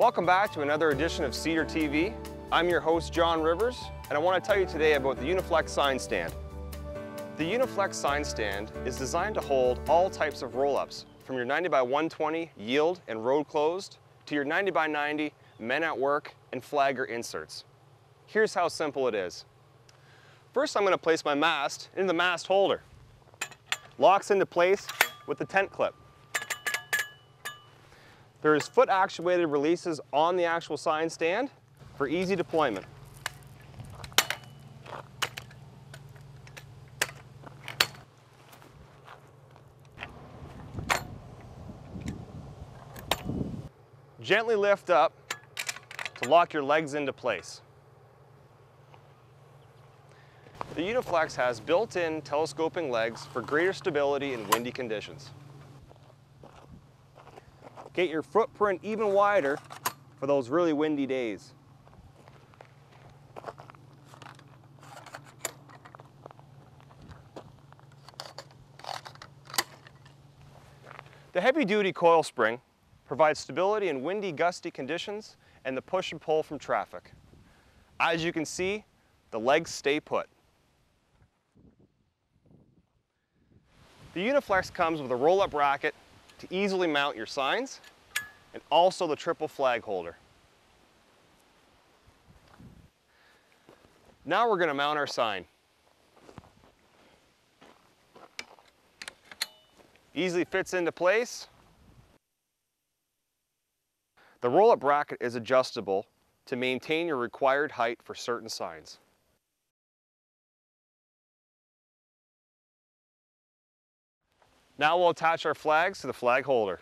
Welcome back to another edition of Cedar TV. I'm your host, John Rivers, and I want to tell you today about the Uniflex sign stand. The Uniflex sign stand is designed to hold all types of roll-ups, from your 90 by 120 yield and road closed, to your 90 by 90 men at work and flagger inserts. Here's how simple it is. First, I'm going to place my mast in the mast holder. Locks into place with the tent clip. There's foot actuated releases on the actual sign stand for easy deployment. Gently lift up to lock your legs into place. The Uniflex has built-in telescoping legs for greater stability in windy conditions. Get your footprint even wider for those really windy days. The heavy-duty coil spring provides stability in windy, gusty conditions and the push and pull from traffic. As you can see, the legs stay put. The Uniflex comes with a roll-up bracket to easily mount your signs and also the triple flag holder. Now we're going to mount our sign. Easily fits into place. The roll-up bracket is adjustable to maintain your required height for certain signs. Now we'll attach our flags to the flag holder.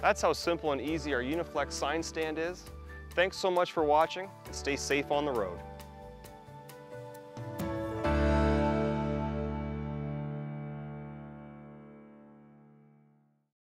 That's how simple and easy our Uniflex sign stand is. Thanks so much for watching and stay safe on the road.